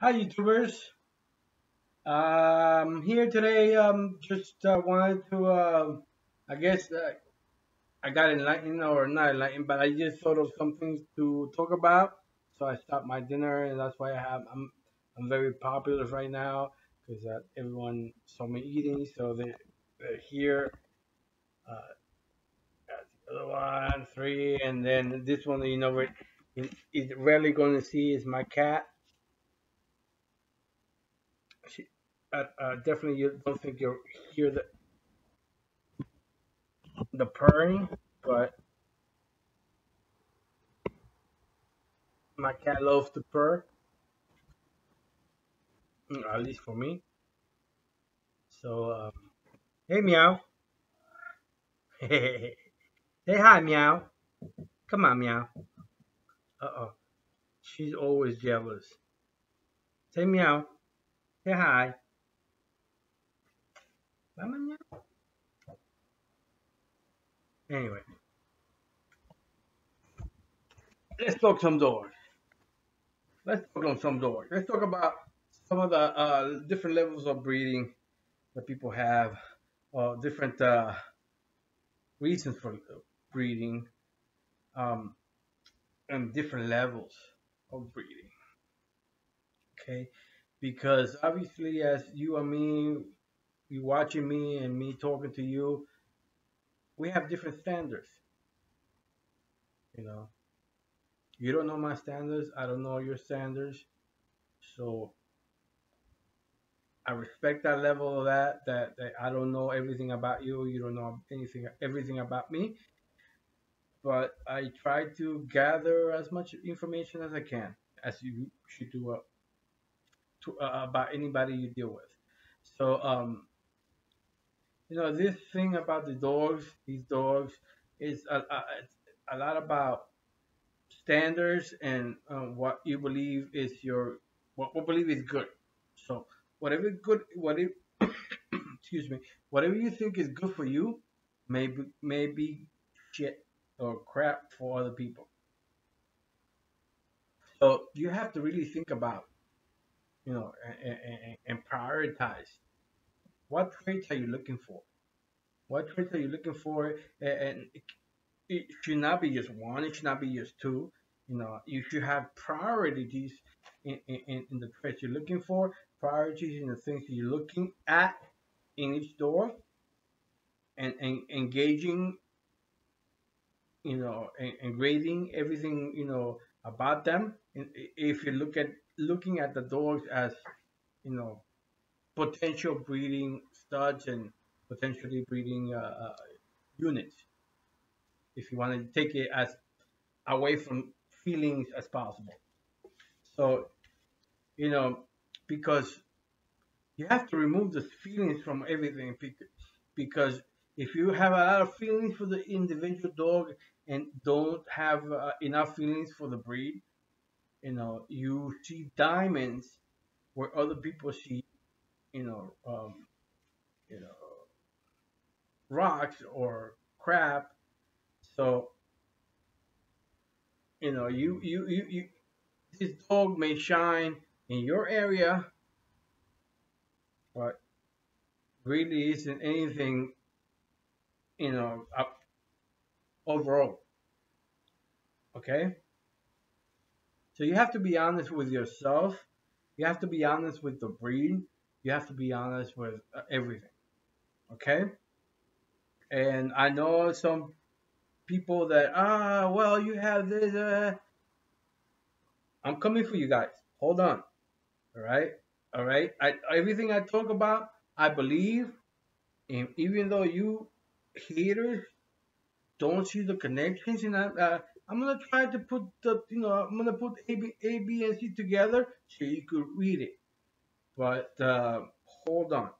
Hi, YouTubers. Um, here today. Um, just uh, wanted to. Uh, I guess uh, I got enlightened or not enlightened, but I just thought of some things to talk about. So I stopped my dinner, and that's why I have. I'm I'm very popular right now because uh, everyone saw me eating, so they they're here. Uh, the other one, three, and then this one. You know, it, rarely going to see is my cat. Uh, uh, definitely, you don't think you'll hear the the purring, but my cat loves to purr, mm, at least for me. So, um, hey, meow. Say hi, meow. Come on, meow. Uh oh. She's always jealous. Say meow. Say hi. Anyway, let's talk some dogs. Let's talk on some dogs. Let's talk about some of the uh, different levels of breeding that people have, uh, different uh, reasons for breeding, um, and different levels of breeding. Okay, because obviously, as you and me, you watching me and me talking to you, we have different standards. You know, you don't know my standards, I don't know your standards, so I respect that level of that, that. That I don't know everything about you, you don't know anything, everything about me, but I try to gather as much information as I can, as you should do uh, to, uh, about anybody you deal with. So, um, you know, this thing about the dogs, these dogs, is a, a, a lot about standards and um, what you believe is your what what believe is good. So whatever good, whatever excuse me, whatever you think is good for you, may be, may be shit or crap for other people. So you have to really think about, you know, and, and, and prioritize what traits are you looking for? What traits are you looking for? And it, it should not be just one. It should not be just two. You know, you should have priorities in, in, in the traits you're looking for, priorities in the things that you're looking at in each door, and, and engaging, you know, and, and grading everything, you know, about them. And if you look at looking at the dogs as, you know, potential breeding studs and potentially breeding uh, uh, units, if you want to take it as away from feelings as possible. So, you know, because you have to remove the feelings from everything because if you have a lot of feelings for the individual dog and don't have uh, enough feelings for the breed, you know, you see diamonds where other people see, you know, um, you know, rocks or crap. So, you know, you you you, you this dog may shine in your area, but really isn't anything, you know, up overall. Okay? So you have to be honest with yourself. You have to be honest with the breed. You have to be honest with uh, everything. Okay? And I know some people that, ah, well, you have this. Uh, I'm coming for you guys. Hold on. All right? All right? I, everything I talk about, I believe. And even though you haters don't see the connections, and I, uh, I'm gonna try to put the, you know, I'm gonna put A, B, A, B, and C together so you could read it. But uh, hold on,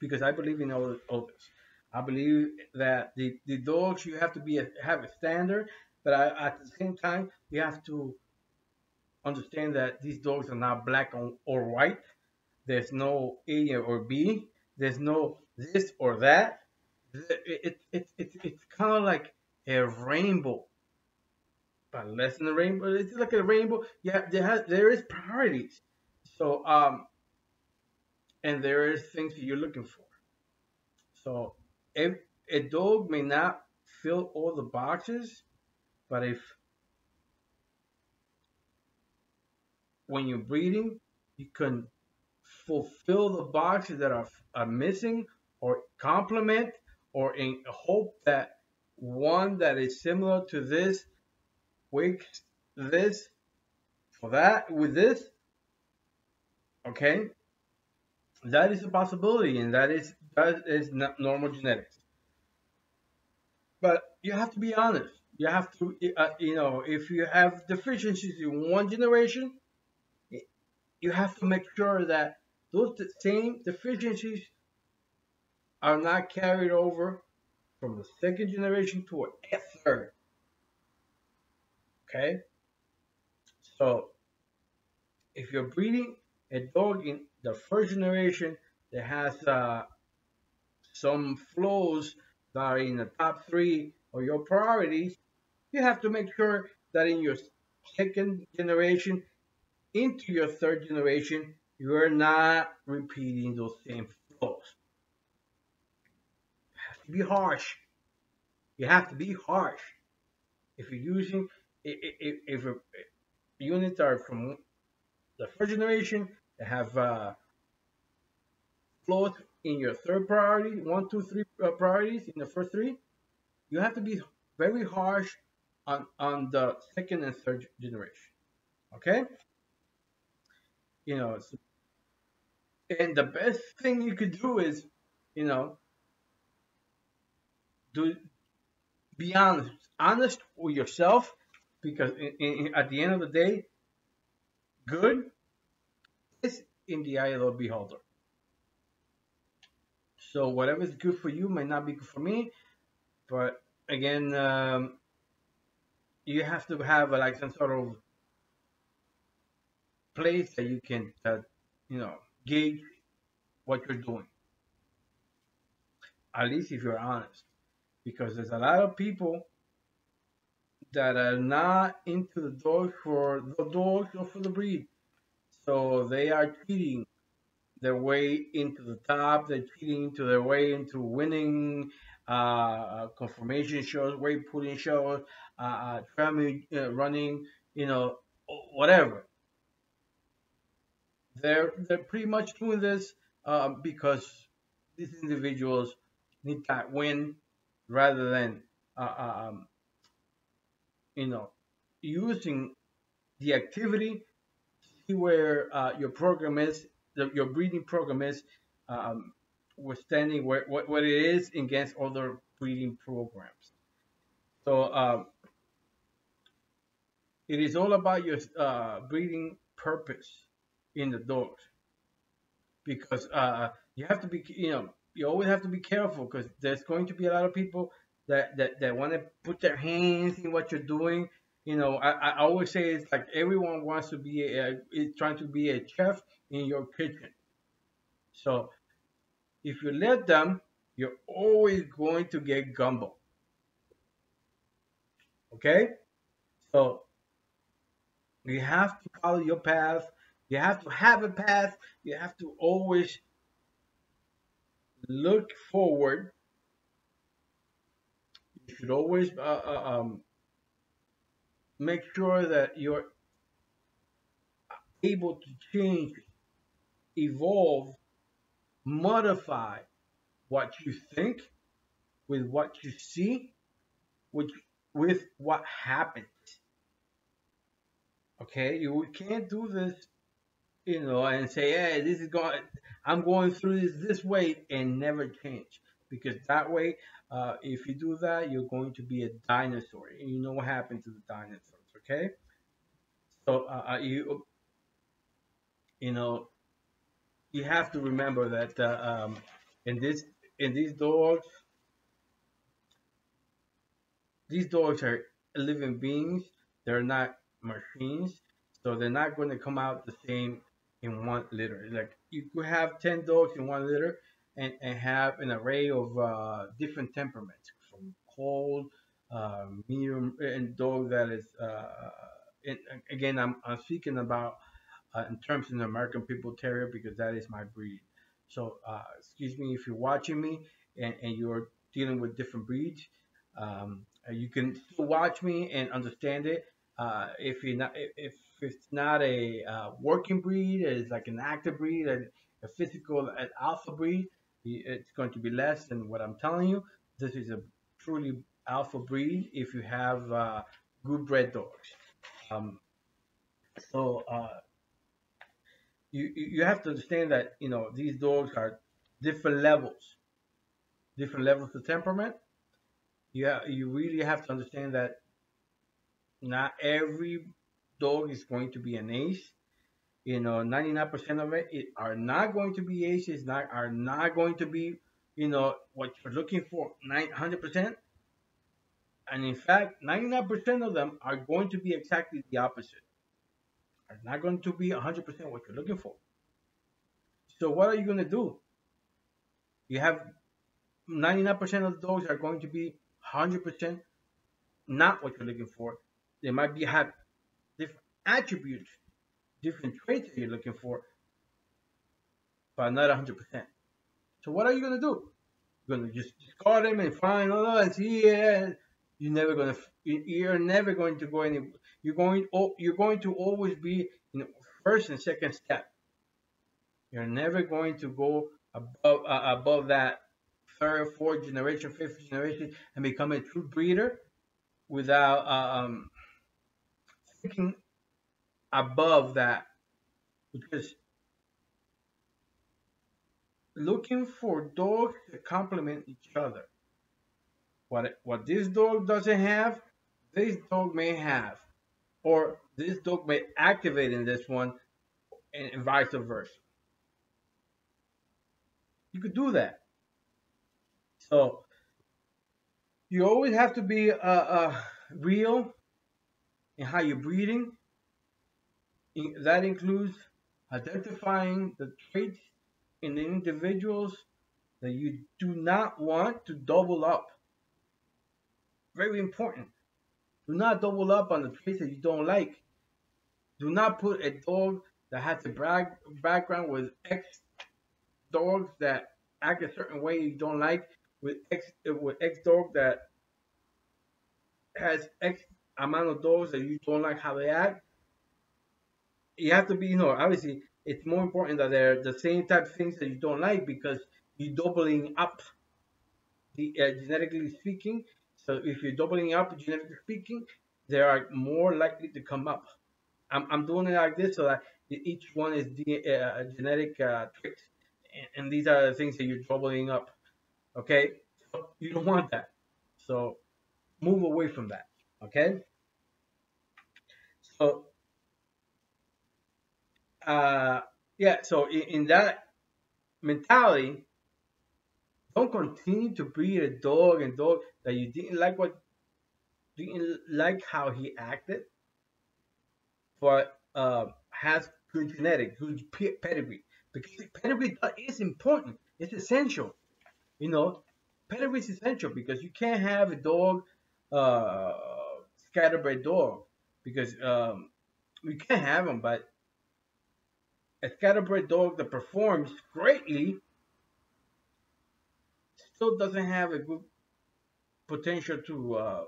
because I believe in all, this. I believe that the, the dogs you have to be a, have a standard, but I, at the same time you have to understand that these dogs are not black or white. There's no A or B. There's no this or that. It, it, it, it's kind of like a rainbow, but less than a rainbow. It's like a rainbow. Yeah, there has, there is priorities. So, um, and there is things that you're looking for. So, if a dog may not fill all the boxes, but if when you're breeding, you can fulfill the boxes that are, are missing or complement or in hope that one that is similar to this wakes this for that with this okay? That is a possibility and that is that is not normal genetics. But you have to be honest. You have to uh, you know if you have deficiencies in one generation you have to make sure that those same deficiencies are not carried over from the second generation to a third. Okay? So, if you're breeding a dog in the first generation that has uh, some flaws that are in the top three of your priorities, you have to make sure that in your second generation into your third generation, you are not repeating those same flaws. You have to be harsh. You have to be harsh. If you're using, if, if, if units are from the first generation that have uh, flaws in your third priority, one, two, three uh, priorities in the first three, you have to be very harsh on, on the second and third generation. Okay? You know, and the best thing you could do is, you know, do be honest, honest with yourself, because in, in, at the end of the day, good is in the eye of the beholder. So whatever is good for you might not be good for me, but again, um, you have to have uh, like some sort of place that you can, you know, gauge what you're doing. At least if you're honest. Because there's a lot of people that are not into the dog for the dog or for the breed. So they are cheating their way into the top. They're cheating into their way into winning uh, conformation shows, weight pulling shows, uh, uh, uh, running, you know, whatever they're they're pretty much doing this um, because these individuals need that win rather than uh, uh, um, you know using the activity see where uh, your program is the, your breeding program is um, withstanding where, what, what it is against other breeding programs. So um, it is all about your uh, breeding purpose in the dogs. Because uh, you have to be, you know, you always have to be careful because there's going to be a lot of people that that, that want to put their hands in what you're doing. You know, I, I always say it's like everyone wants to be a, is trying to be a chef in your kitchen. So if you let them, you're always going to get gumbo. Okay? So you have to follow your path you have to have a path. You have to always look forward. Should always uh, uh, um, make sure that you're able to change, evolve, modify what you think with what you see, with what happens. Okay, you can't do this you know, and say, hey, this is going, I'm going through this this way and never change. Because that way, uh, if you do that, you're going to be a dinosaur. And you know what happened to the dinosaurs, okay? So uh, uh you, you know, you have to remember that uh, um, in this, in these dogs, these dogs are living beings. They're not machines, so they're not going to come out the same in one litter. Like you could have 10 dogs in one litter and, and have an array of uh, different temperaments from cold, uh, medium, and dog that is, uh, and again, I'm, I'm speaking about uh, in terms of the American Pit Bull Terrier because that is my breed. So uh, excuse me if you're watching me and, and you're dealing with different breeds. Um, you can still watch me and understand it. Uh, if you're not, if it's not a uh, working breed, it's like an active breed, a, a physical an alpha breed, it's going to be less than what I'm telling you. This is a truly alpha breed if you have uh, good bred dogs. Um, so uh, you you have to understand that you know these dogs are different levels, different levels of temperament. Yeah, you really have to understand that not every dog is going to be an ace. You know, 99% of it, it are not going to be aces, not are not going to be, you know, what you're looking for 900%. And in fact, 99% of them are going to be exactly the opposite. Are not going to be 100% what you're looking for. So what are you going to do? You have 99% of those are going to be 100% not what you're looking for. They might be have different attributes, different traits that you're looking for, but not 100%. So what are you going to do? You're going to just discard them and find, oh, see, yeah. You're never going to, you're never going to go any, you're going, oh, you're going to always be in first and second step. You're never going to go above, uh, above that third, fourth generation, fifth generation and become a true breeder without uh, um, thinking above that because looking for dogs to complement each other. What what this dog doesn't have, this dog may have, or this dog may activate in this one, and, and vice versa. You could do that. So you always have to be uh, uh, real in how you're breeding. That includes identifying the traits in the individuals that you do not want to double up. Very important. Do not double up on the traits that you don't like. Do not put a dog that has a background with X dogs that act a certain way you don't like with X with X dog that has X amount of dogs that you don't like how they act. You have to be, you know, obviously it's more important that they're the same type of things that you don't like because you're doubling up the uh, genetically speaking. So if you're doubling up genetically speaking, they are more likely to come up. I'm, I'm doing it like this so that each one is the, uh, genetic uh, and, and, these are the things that you're doubling up. Okay, so you don't want that. So move away from that. Okay. So uh, yeah. So in, in that mentality, don't continue to breed a dog and dog that you didn't like what didn't like how he acted, but uh, has good genetics, good pedigree. Because pedigree is important. It's essential. You know, pedigree is essential because you can't have a dog, uh, scatterbred dog, because um, we can't have them. But a scatterbred dog that performs greatly still doesn't have a good potential to uh,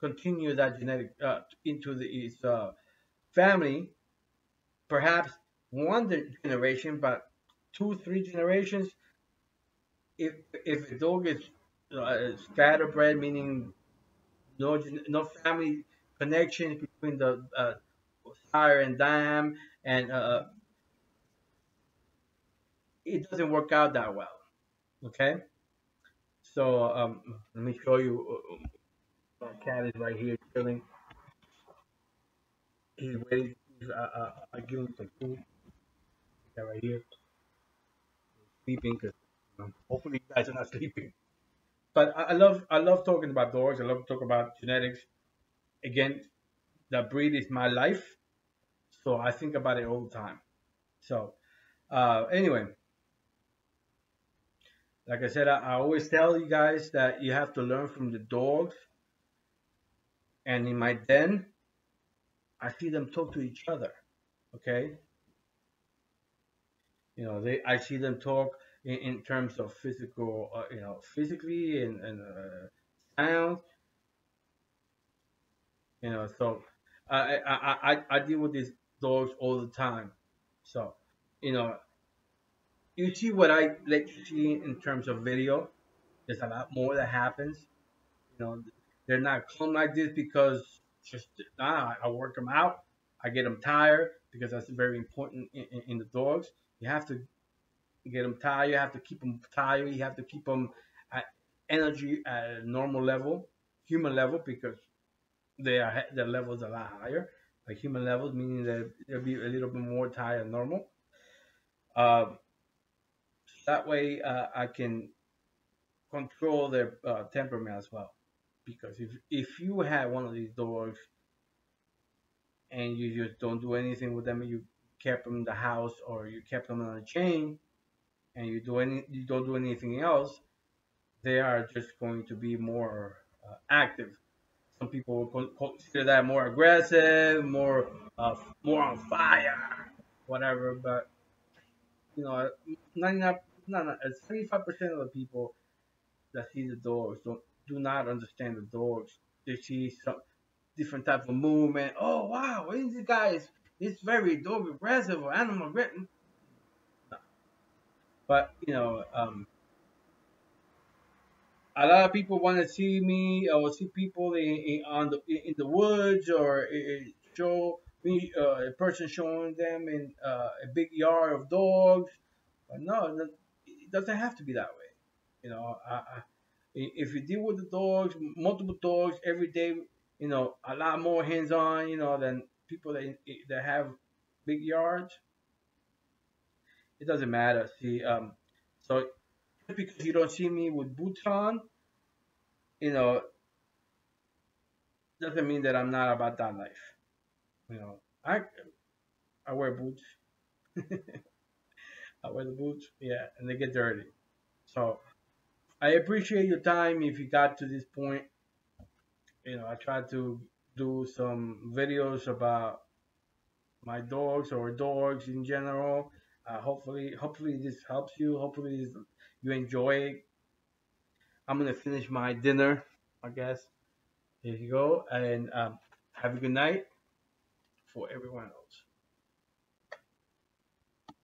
continue that genetic uh, into the, its uh, family. Perhaps one generation, but two, three generations. If if a dog is uh, scatterbred, meaning no no family connection between the uh, sire and dam, and uh, it doesn't work out that well. Okay, so um, let me show you. Uh, my cat is right here chilling. He's waiting. He's, uh, uh, I give him some food. Cat right here. Sleeping because know, hopefully you guys are not sleeping. But I, I love I love talking about dogs. I love talking about genetics. Again, the breed is my life, so I think about it all the time. So uh, anyway, like I said, I, I always tell you guys that you have to learn from the dogs. And in my den, I see them talk to each other. Okay. You know, they I see them talk in, in terms of physical, uh, you know, physically and, and uh, sound. You know, so I, I I I deal with these dogs all the time. So, you know, you see what I let you see in terms of video. There's a lot more that happens. You know, they're not calm like this because just nah, I work them out. I get them tired because that's very important in, in, in the dogs. You have to get them tired. You have to keep them tired. You have to keep them at energy at a normal level, human level, because they are their levels a lot higher, human levels, meaning that they'll be a little bit more tired than normal. Uh, that way, uh, I can control their uh, temperament as well. Because if if you have one of these dogs and you just don't do anything with them, you kept them in the house or you kept them on a chain, and you do any you don't do anything else, they are just going to be more uh, active. Some people consider that more aggressive, more uh, more on fire, whatever. But you know, 99, no, no, 75 percent of the people that see the dogs don't do not understand the dogs. They see some different type of movement. Oh wow, this guy is he's very dog aggressive or animal aggressive. But you know, um, a lot of people want to see me or see people in, in on the in the woods or show me uh, a person showing them in uh, a big yard of dogs. But no, it doesn't have to be that way. You know, I, I, if you deal with the dogs, multiple dogs every day, you know, a lot more hands-on, you know, than people that that have big yards it doesn't matter. See, um, so just because you don't see me with boots on, you know, doesn't mean that I'm not about that life. You know, I I wear boots. I wear the boots, yeah, and they get dirty. So I appreciate your time if you got to this point. You know, I tried to do some videos about my dogs or dogs in general uh, hopefully, hopefully this helps you. Hopefully you enjoy. I'm gonna finish my dinner, I guess. Here you go, and um, have a good night for everyone else.